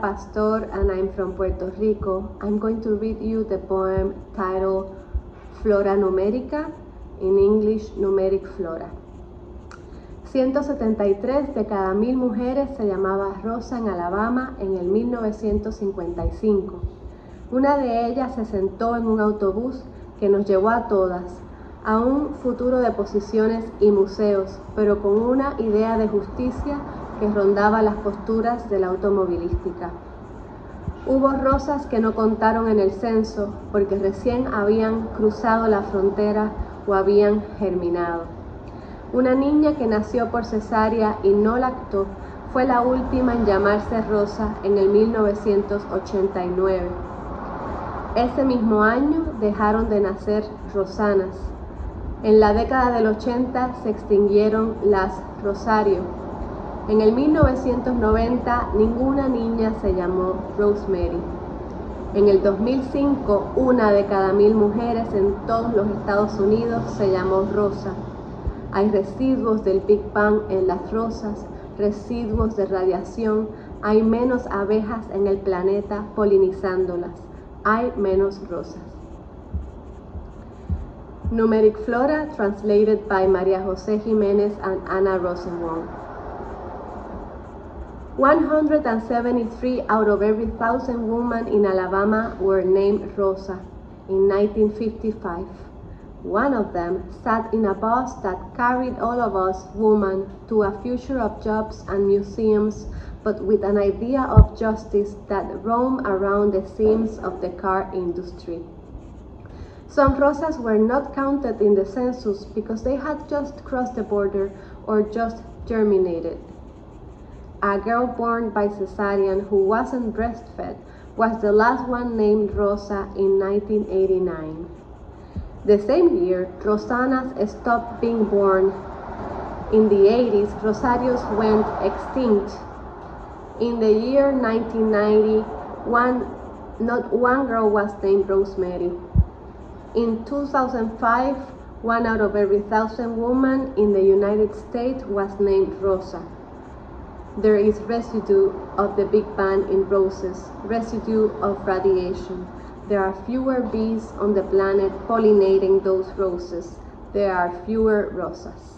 Pastor and I'm from Puerto Rico. I'm going to read you the poem titled Flora Numérica, in English Numeric Flora. 173 de cada mil mujeres se llamaba Rosa en Alabama en el 1955. Una de ellas se sentó en un autobús que nos llevó a todas a un futuro de posiciones y museos, pero con una idea de justicia que rondaba las posturas de la automovilística. Hubo rosas que no contaron en el censo porque recién habían cruzado la frontera o habían germinado. Una niña que nació por cesárea y no lactó fue la última en llamarse Rosa en el 1989. Ese mismo año dejaron de nacer Rosanas. En la década del 80 se extinguieron las Rosario en el 1990 ninguna niña se llamó Rosemary. En el 2005 una de cada mil mujeres en todos los Estados Unidos se llamó Rosa. Hay residuos del Big Bang en las rosas, residuos de radiación, hay menos abejas en el planeta polinizándolas, hay menos rosas. Numeric Flora, translated by María José Jiménez and Anna Rosenwald. 173 out of every thousand women in Alabama were named Rosa in 1955. One of them sat in a bus that carried all of us women to a future of jobs and museums, but with an idea of justice that roamed around the seams of the car industry. Some Rosas were not counted in the census because they had just crossed the border or just germinated a girl born by cesarean who wasn't breastfed, was the last one named Rosa in 1989. The same year, Rosanas stopped being born. In the 80s, Rosarios went extinct. In the year 1990, one, not one girl was named Rosemary. In 2005, one out of every thousand women in the United States was named Rosa. There is residue of the Big Bang in roses, residue of radiation. There are fewer bees on the planet pollinating those roses. There are fewer rosas.